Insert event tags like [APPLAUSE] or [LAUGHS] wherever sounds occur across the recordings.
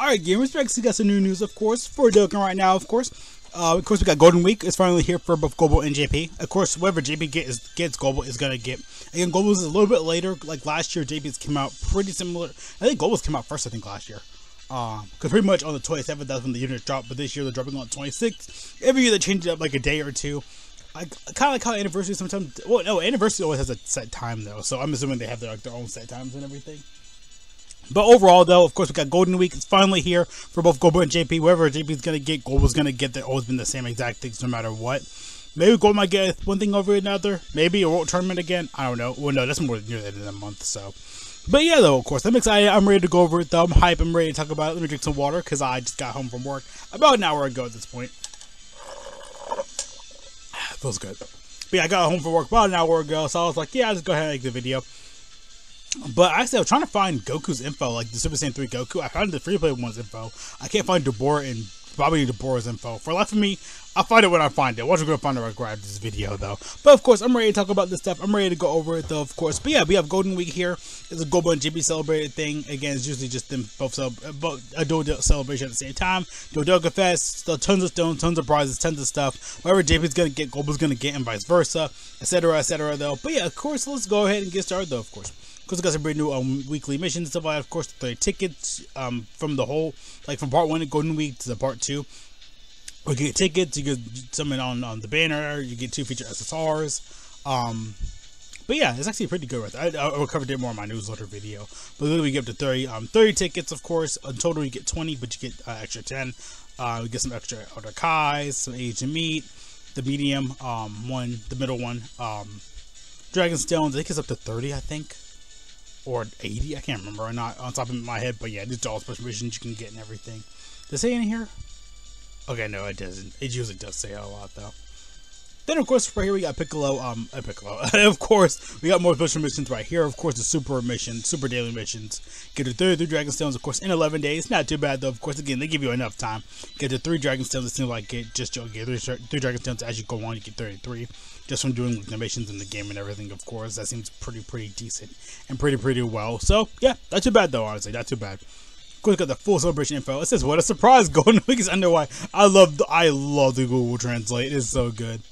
Alright, gamers, back we got some new news, of course, for Dokkan right now, of course. Uh, of course, we got Golden Week. It's finally here for both Global and JP. Of course, whoever JP get is, gets Global is going to get. Again, Global is a little bit later. Like last year, JP's came out pretty similar. I think Global's came out first, I think, last year. Because uh, pretty much on the 27th, that's when the units dropped. But this year, they're dropping on the 26th. Every year, they change it up like a day or two. I kind of like how anniversary sometimes. Well, no, anniversary always has a set time, though. So I'm assuming they have their, like, their own set times and everything. But overall, though, of course, we got Golden Week. It's finally here for both Gold and JP. Whoever JP is going to get, Gold was going to get. They've always been the same exact things no matter what. Maybe Gold might get one thing over another. Maybe a World Tournament again. I don't know. Well, no, that's more near the end of the month, so. But yeah, though, of course, I'm excited. I'm ready to go over it, though. I'm hype. I'm ready to talk about it. Let me drink some water because I just got home from work about an hour ago at this point. [SIGHS] Feels good. But yeah, I got home from work about an hour ago, so I was like, yeah, I'll just go ahead and make the video. But actually, I was trying to find Goku's info, like the Super Saiyan 3 Goku. I found the free play one's info. I can't find Dabura and Bobby Dabura's info. For life of me, I'll find it when I find it. Watch, I'm gonna find it I grab this video, though. But of course, I'm ready to talk about this stuff. I'm ready to go over it, though, of course. But yeah, we have Golden Week here. It's a Gobo and JP celebrated thing. Again, it's usually just them both, both a dual celebration at the same time. Dokkan Fest, still tons of stones, tons of prizes, tons of stuff. Whatever JP's gonna get, Gobo's gonna get, and vice versa, etc., etc., though. But yeah, of course, let's go ahead and get started, though, of course because we got some brand new um, weekly missions like that. Of course, the tickets um, from the whole, like from part one Golden Week to the part two. You get tickets, you get something on, on the banner, you get two feature SSRs. Um, but yeah, it's actually pretty good. With I, I will cover it more in my newsletter video. But literally, we get up to 30, um, 30 tickets, of course. In total, you get 20, but you get uh, extra 10. Uh, we get some extra other Kais, some Asian meat, the medium, um, one, the middle one, um, Dragon Stones. I think it's up to 30, I think or 80. I can't remember. Not on top of my head, but yeah, these are all special missions you can get and everything. Does it say in here? Okay, no, it doesn't. It usually does say a lot though. Then of course right here we got Piccolo, um, uh, Piccolo. [LAUGHS] of course we got more special missions right here. Of course the super mission, super daily missions. Get to 33 Dragon Stones, of course, in 11 days. Not too bad though. Of course, again they give you enough time. Get to three Dragon Stones. It seems like get just you get three, three Dragon Stones as you go on. You get 33 just from doing the missions in the game and everything. Of course, that seems pretty pretty decent and pretty pretty well. So yeah, not too bad though. Honestly, not too bad. Of course, got the full celebration info. It says, "What a surprise! [LAUGHS] Golden Week is underway." I love the I love the Google Translate. It's so good.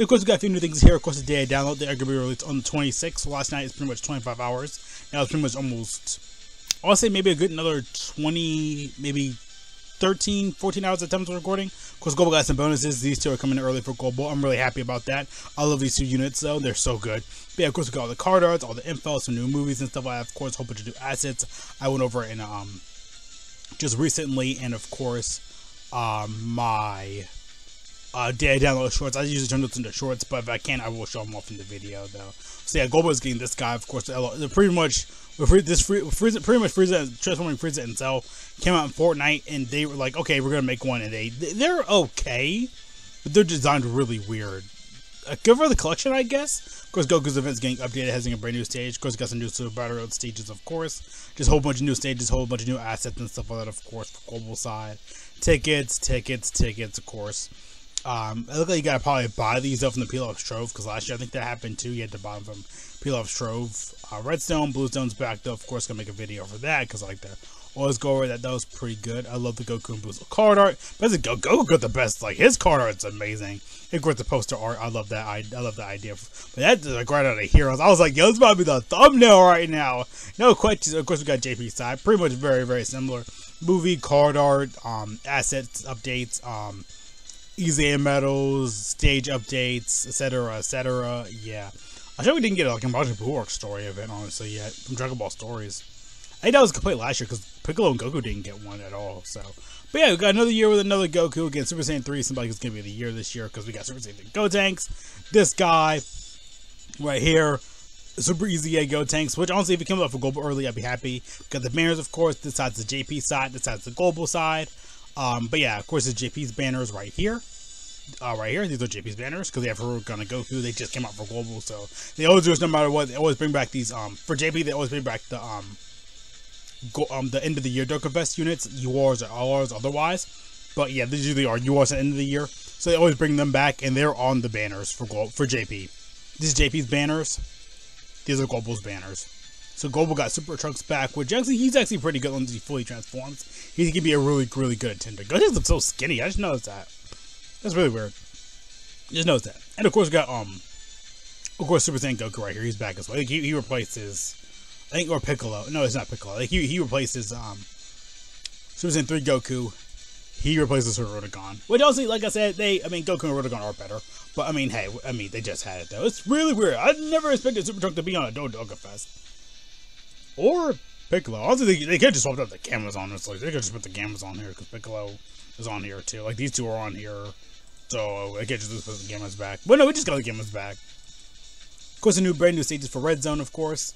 Of course, we've got a few new things here. Of course, the data download, they are going to be released on the 26th. Last night is pretty much 25 hours. Now it's pretty much almost, I'll say maybe a good another 20, maybe 13, 14 hours of time to recording. Of course, Global got some bonuses. These two are coming early for Global. I'm really happy about that. I love these two units, though. They're so good. But yeah, of course, we got all the card arts, all the info, some new movies and stuff that. Of course, a whole bunch of new assets. I went over in um just recently, and of course, um, my uh, data download shorts. I usually turn those into shorts, but if I can, I will show them off in the video though. So yeah, is getting this guy, of course. Pretty much this Frieza, pretty much Frieza transforming Frieza and Cell came out in Fortnite, and they were like, okay, we're gonna make one, and they they're okay, but they're designed really weird. Uh, good for the collection, I guess. Of course, Goku's event's getting updated, having a brand new stage. Of course, got some new Super Battle Road stages, of course. Just a whole bunch of new stages, a whole bunch of new assets and stuff like that, of course, for global side. Tickets, tickets, tickets, of course. Um, it looks like you gotta probably buy these up from the Pilaf Trove because last year I think that happened too. You had to buy them from Pilaf Trove. Uh, Redstone, Bluestone's back though. Of course, gonna make a video for that because I like that always go over that. That was pretty good. I love the Goku and Boost card art. But the Goku got the best. Like his card art's amazing. Of course, the poster art. I love that. I, I love that idea. But that's like right out of Heroes. I was like, yo, this might be the thumbnail right now. No questions. Of course, we got JP side. Pretty much very very similar. Movie card art, um, assets updates, um exam medals, stage updates, etc., etc. Yeah. I sure we didn't get like a Majin Buu arc story event, honestly, yet from Dragon Ball Stories. I think that was complete last year because Piccolo and Goku didn't get one at all. So, but yeah, we got another year with another Goku again. Super Saiyan 3 seems like it's gonna be the year this year because we got Super Saiyan 3 Gotenks. This guy right here, Super EZA Gotenks. Which honestly, if it comes up for global early, I'd be happy. Got the banners, of course. This side's the JP side. This side's the global side. Um, but yeah, of course, the JP's banners right here. Uh, right here, these are JP's banners because they have Heroic gonna go through. They just came out for global, so they always do this no matter what. They always bring back these. Um, for JP, they always bring back the um, go, um, the end of the year Dokkan Fest units, URs or LRs otherwise. But yeah, these usually are URs at the end of the year, so they always bring them back, and they're on the banners for for JP. These is JP's banners. These are Global's banners. So Global got Super Trunks back, which actually he's actually pretty good once he fully transforms. He can be a really, really good. Gotenks looks so skinny. I just noticed that. That's really weird. Just noticed that. And of course, we got um, of course, Super Saiyan Goku right here. He's back as well. Like, he, he replaces, I think, or Piccolo. No, it's not Piccolo. Like he he replaces um, Super Saiyan three Goku. He replaces Hirudegarn. Which also, like I said, they I mean Goku and Hirudegarn are better. But I mean, hey, I mean they just had it though. It's really weird. I never expected Super Trunk to be on a Dokkan Fest. Or Piccolo. Also, they, they could just swap out the cameras, honestly. They could just put the cameras on here, because Piccolo is on here, too. Like, these two are on here. So, I could just put the cameras back. But no, we just got the cameras back. Of course, the new brand new stages for Red Zone, of course.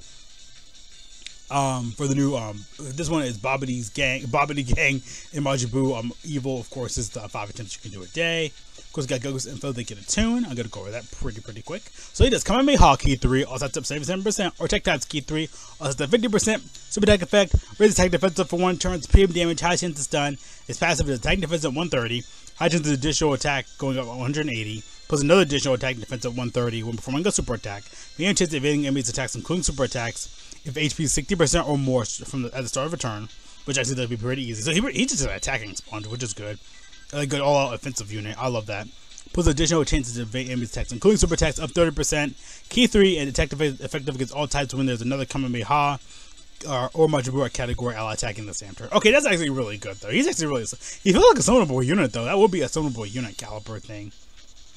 Um, for the new, um, this one is Babidi's Gang, Babidi Gang and Majin Um, Evil, of course, is the five attempts you can do a day. Of course, got Goku's info, they get a tune. I'm gonna go over that pretty, pretty quick. So he does Kamehameha Ki 3, also sets up 77%, or Tech Types Ki 3, also sets up 50%, Super Attack Effect, raises attack defensive for one turn, PM damage, high chance is done. His passive is attack defense at 130, high chance is additional attack going up 180, plus another additional attack defense at 130 when performing a super attack. Medium chance of evading enemies' attacks, including super attacks, if HP is 60% or more from the, at the start of a turn, which actually that'd be pretty easy. So he, he's just an attacking sponge, which is good. A good all-out offensive unit. I love that. Puts additional chances to evade enemy attacks, including super attacks up 30%. Ki 3 and attack effective against all types when there's another Kamehameha uh, or Majin Buu category ally attacking the same turn. Okay, that's actually really good though. He's actually really he feels like a summonable unit though. That would be a summonable unit caliber thing.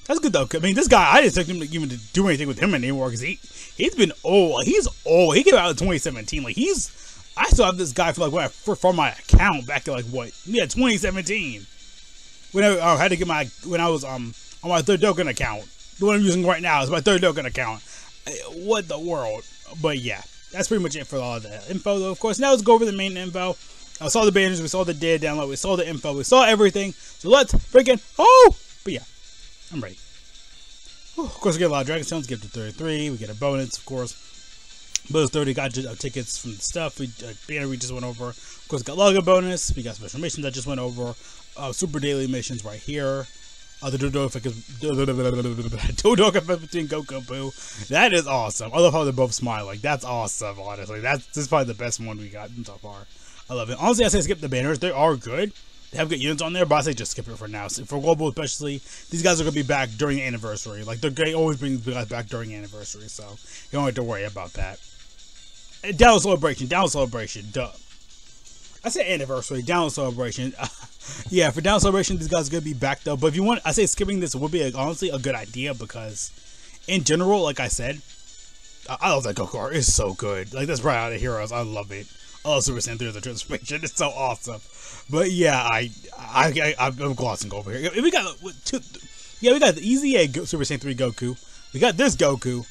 That's good though. I mean, this guy, I didn't expect him to even do anything with him anymore because he he's been old. He's old. He came out in 2017. Like he's, I still have this guy for like what for, for my account back to like what yeah 2017. When I, had to get my when I was um on my third Dokkan account, the one I'm using right now is my third Dokkan account. Eh, what the world? But yeah, that's pretty much it for all the info though. Of course, now let's go over the main info. I saw the banners, we saw the data download, we saw the info, we saw everything. So let's freaking oh! But yeah, I'm ready. Of course, we get a lot of Dragon Stones, give to 33. We get a bonus, of course. Bonus 30 got uh, tickets from the stuff. We uh, banner we just went over. Of course, we got logo bonus. We got special missions I just went over. Uh, super daily missions right here. Uh, the Dodo effect between Goku Boo. That is awesome. I love how they're both smiling. That's awesome, honestly. That's this is probably the best one we got so far. I love it. Honestly, I say skip the banners. They are good. They have good units on there, but I say just skip it for now. So for global, especially, these guys are gonna be back during anniversary. Like they always bring these guys back during anniversary, so you don't have to worry about that. Down celebration, down celebration, duh. I say anniversary, down celebration. [LAUGHS] yeah, for down celebration, this guys gonna be back though. But if you want, I say skipping this would be a, honestly a good idea because, in general, like I said, I, I love that Goku It's so good. Like that's right out of Heroes. I love it. I love Super Saiyan 3 the transformation. [LAUGHS] It's so awesome. But yeah, I I, I am glossing over here. We got two, yeah, we got the EZA Super Saiyan 3 Goku. We got this Goku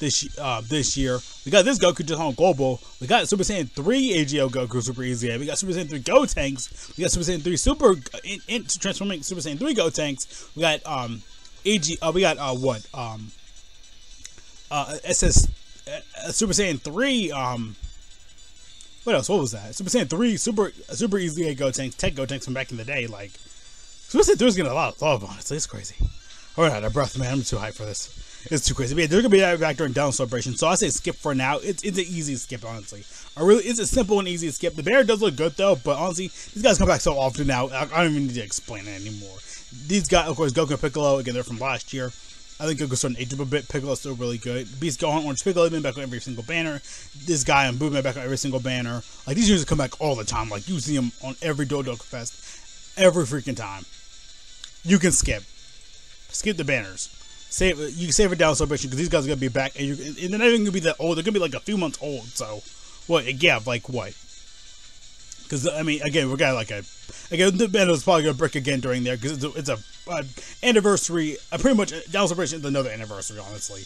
this uh, this year. We got this Goku just on global. We got Super Saiyan 3 AGO Goku Super Easy. We got Super Saiyan 3 Gotenks. We got Super Saiyan 3 Super in, in transforming Super Saiyan 3 Gotenks. We got um AG. Uh, we got uh what um uh SS uh, Super Saiyan 3 um what else? What was that? Super Saiyan 3, Super Super EZA Gotenks, Tech Gotenks from back in the day. Like, Super Saiyan 3 is getting a lot of love, honestly. It's crazy. All right, out of breath, man. I'm too hyped for this. It's too crazy. But yeah, they're gonna be that back during down celebration, so I say skip for now. It's it's an easy skip, honestly. I really it's a simple and easy skip. The bear does look good though, but honestly, these guys come back so often now. I, I don't even need to explain it anymore. These guys, of course, Goku and Piccolo again. They're from last year. I think Goku's starting to age up a bit. Piccolo's still really good. Beast Gohan, Orange Piccolo, been back on every single banner. This guy on Boo been back on every single banner. Like, these units come back all the time. Like, you see them on every Dodo Fest. Every freaking time. You can skip. Skip the banners. Save You can save it down celebration because these guys are to be back. And, and they're not even to be that old. They're going to be like a few months old. So, what? Yeah, like what? Because, I mean, again, we got like a. Again, the band is probably to break again during there because it's a, it's a uh, anniversary. Uh, pretty much, uh, Down Celebration is another anniversary, honestly.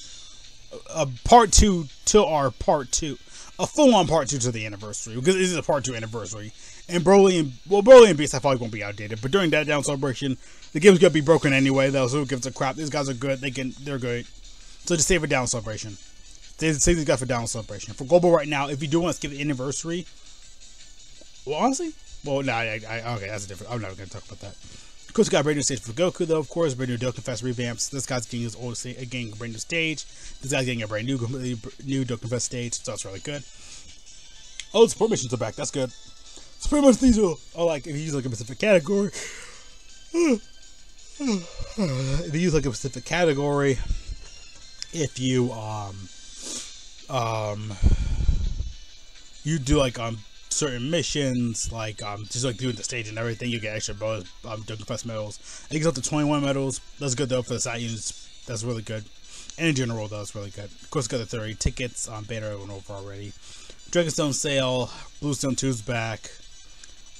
A part two to our part two. A full on part two to the anniversary because this is a part two anniversary. And Broly and well, Broly and Beast I probably won't be outdated, but during that down celebration, the game's gonna be broken anyway. Though, so who gives a crap? These guys are good. They can, they're good. So just save a down celebration. Save, save these guys for down celebration. For global right now, if you do want to skip the anniversary, well, honestly, well, nah, I, I, okay, that's a different. I'm not gonna talk about that. Of course, we got a brand new stage for Goku, though. Of course, brand new Dokkan Fest revamps. This guy's getting his old stage, getting a brand new stage. This guy's getting a brand new, completely new Dokkan Fest stage, so that's really good. Oh, support missions are back. That's good. So pretty much these are, are like if you use like a specific category. [SIGHS] if you use like a specific category, if you um um you do like um certain missions, like um just like doing the stage and everything, you get extra bonus um Dungeon Quest medals. I think it's up to twenty one medals. That's good though for the side. That's really good. And in general though, it's really good. Of course got the thirty tickets on um, banner went over already. Dragonstone sale, Bluestone 2's back.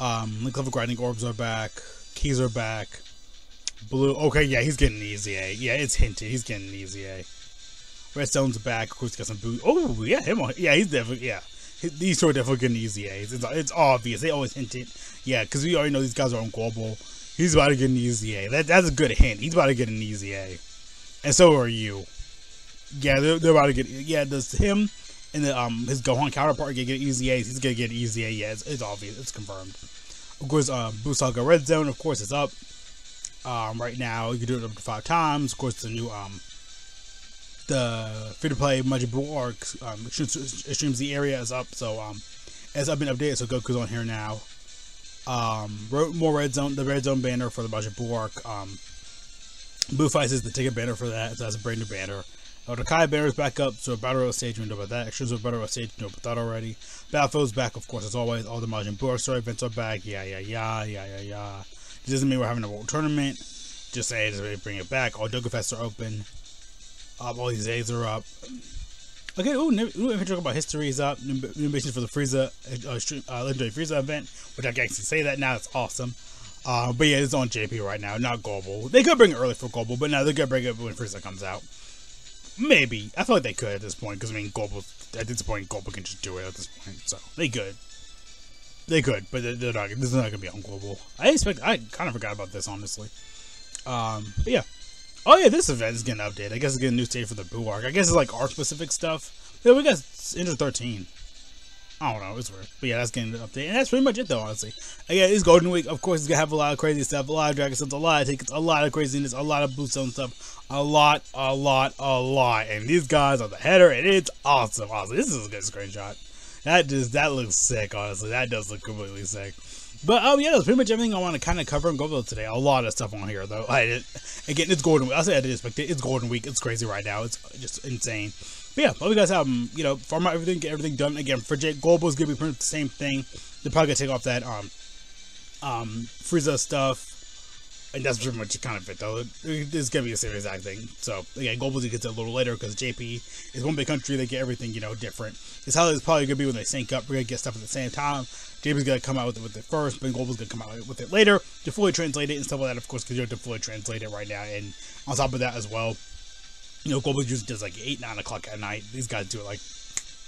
Um Link level grinding orbs are back. Keys are back. Blue okay, yeah, he's getting an EZA. Yeah, it's hinted. He's getting an EZA. Redstone's back. Of course, got some boot. Oh, yeah, him. Yeah, he's definitely. Yeah, these two are definitely getting EZA's. It's, it's obvious. They always hint it. Yeah, because we already know these guys are on global. He's about to get an EZA. That, that's a good hint. He's about to get an EZA. And so are you. Yeah, they're, they're about to get. Yeah, does him and the, um his Gohan counterpart get, get EZA's? He's gonna get an EZA. Yeah, it's, it's obvious. It's confirmed. Of course, um, Buu Saga Red Zone. Of course, is up. Um, right now you can do it up to five times. Of course, the new um the free to play Majin Buu arc um, Extreme Z area is up, so um, as I've been updated, so Goku's on here now. Um, more red zone, the red zone banner for the arc. Um, Buu Fights is the ticket banner for that, so that's a brand new banner. Oh, the Kai banner is back up, so Battle Royale stage, we know about that. Extras of Battle Royale stage, we know about that already. Battlefield's back, of course, as always. All the Majin Buu story events are back. Yeah, yeah, yeah, yeah, yeah, yeah. It doesn't mean we're having a world tournament. Just say, just bring it back. All Dokkan Fests are open. Um, all these days are up. Okay, ooh, new info about history is up. New, missions for the Frieza, uh, uh, Legendary Frieza event, which I can actually say that now. It's awesome. Uh, but yeah, it's on JP right now, not global. They could bring it early for global, but now they're gonna bring it when Frieza comes out. Maybe. I feel like they could at this point, because I mean, global, at this point, global can just do it at this point, so they could. They could, but they're not, this is not gonna be on global. I expect, I kind of forgot about this, honestly. Um, but yeah. Oh yeah, this event is getting updated. I guess it's getting a new state for the Buu arc. I guess it's like arc specific stuff. Yeah, we got Ninja 13. I don't know, it's weird. But yeah, that's getting an update. And that's pretty much it though, honestly. Again, it's Golden Week. Of course, it's gonna have a lot of crazy stuff, a lot of Dragon Stones, a lot of tickets, a lot of craziness, a lot of Bluestone stuff. A lot, a lot, a lot. And these guys are the header, and it's awesome. Awesome. This is a good screenshot. That just that looks sick, honestly. That does look completely sick. But oh yeah, that's pretty much everything I want to kind of cover and go over today. A lot of stuff on here though. I did, again, it's Golden Week. I said I didn't expect it. It's Golden Week. It's crazy right now. It's just insane. But yeah, hope you guys have um, you know, farm out everything, get everything done. Again, for Jake is gonna be pretty much the same thing. They're probably gonna take off that um, um, Frieza stuff and that's pretty much kind of it though. It's gonna be a serious act thing. So again, global gets it a little later because JP is one big country. They get everything you know different. It's how it's probably gonna be when they sync up. We're gonna get stuff at the same time. JP's gonna come out with it, with it first, but global's gonna come out with it later to fully translate it and stuff like that. Of course, because you have to fully translate it right now. And on top of that as well, you know, global usually does like eight, nine o'clock at night. These guys do it like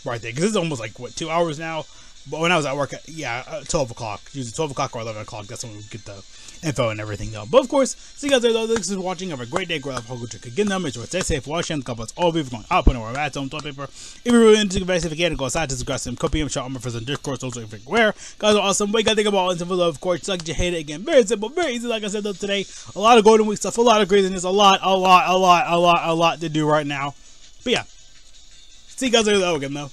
right there because it's almost like what two hours now. But when I was at work, yeah, uh, twelve o'clock, usually twelve o'clock or eleven o'clock. That's when we get the info and everything though. But of course, see you guys later. Thanks for watching. Have a great day. Grab a whole trick again. Make sure to stay safe. Wash hands. God bless all for going out. Put on our home toilet paper. If you're really into the if can, go outside to subscribe some copy. I'm sure I'm for some Discord, social everywhere. Guys are awesome. What you gotta think about and simple love, of course. Like you hate it again. Very simple, very easy. Like I said though today, a lot of golden week stuff, a lot of craziness, a lot, a lot, a lot, a lot, a lot to do right now. But yeah, see you guys later though again though.